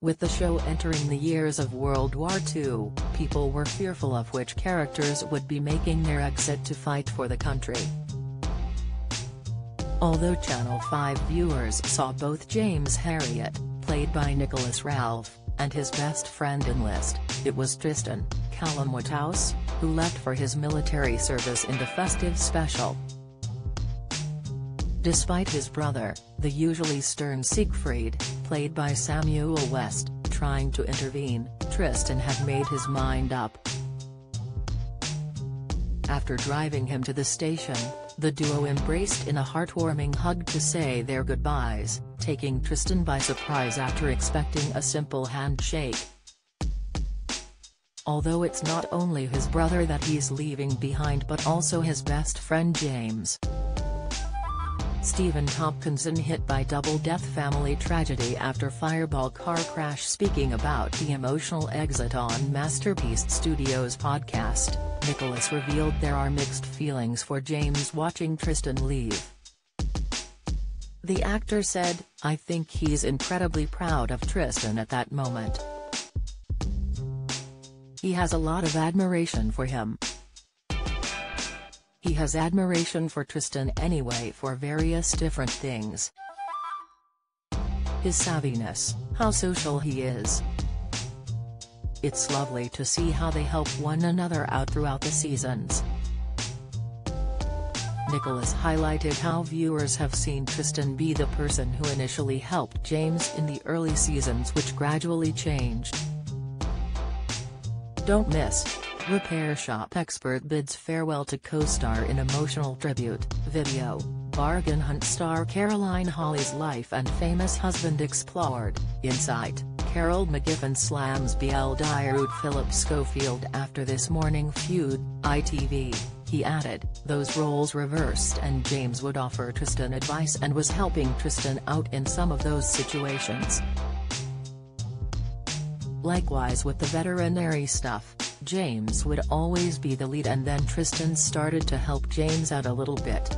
With the show entering the years of World War II, people were fearful of which characters would be making their exit to fight for the country. Although Channel 5 viewers saw both James Herriot, played by Nicholas Ralph, and his best friend enlist, it was Tristan, Callum Woodhouse, who left for his military service in the festive special. Despite his brother, the usually stern Siegfried, played by Samuel West, trying to intervene, Tristan had made his mind up. After driving him to the station, the duo embraced in a heartwarming hug to say their goodbyes, taking Tristan by surprise after expecting a simple handshake. Although it's not only his brother that he's leaving behind but also his best friend James. Stephen Tompkinson hit by double-death family tragedy after fireball car crash Speaking about the emotional exit on Masterpiece Studios podcast, Nicholas revealed there are mixed feelings for James watching Tristan leave. The actor said, I think he's incredibly proud of Tristan at that moment. He has a lot of admiration for him. He has admiration for Tristan anyway for various different things. His savviness, how social he is. It's lovely to see how they help one another out throughout the seasons. Nicholas highlighted how viewers have seen Tristan be the person who initially helped James in the early seasons which gradually changed. Don't miss. Repair shop expert bids farewell to co-star in emotional tribute video, bargain hunt star Caroline Hawley's life and famous husband explored, Insight, Carol McGiffin slams BL Diarud Phillip Schofield after this morning feud, ITV, he added, those roles reversed and James would offer Tristan advice and was helping Tristan out in some of those situations. Likewise with the veterinary stuff, James would always be the lead and then Tristan started to help James out a little bit.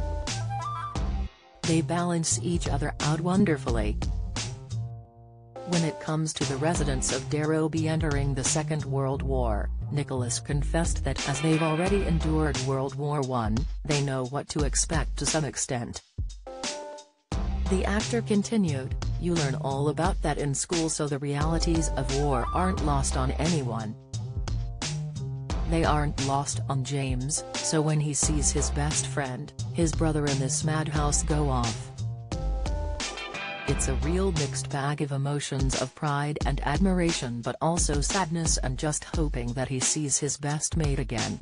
They balance each other out wonderfully. When it comes to the residents of Darrowby entering the Second World War, Nicholas confessed that as they've already endured World War I, they know what to expect to some extent. The actor continued, you learn all about that in school so the realities of war aren't lost on anyone. They aren't lost on James, so when he sees his best friend, his brother in this madhouse go off. It's a real mixed bag of emotions of pride and admiration but also sadness and just hoping that he sees his best mate again.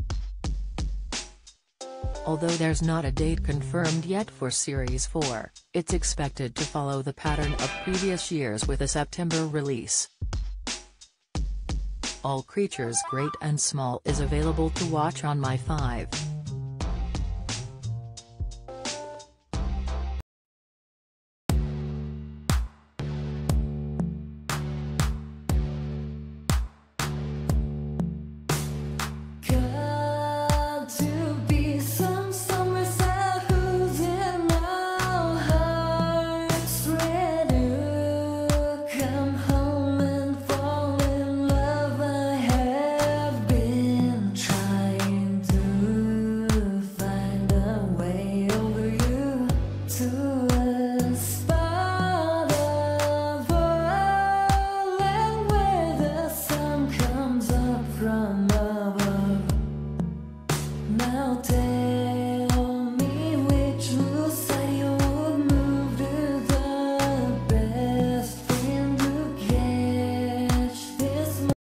Although there's not a date confirmed yet for Series 4, it's expected to follow the pattern of previous years with a September release. All Creatures Great and Small is available to watch on My 5.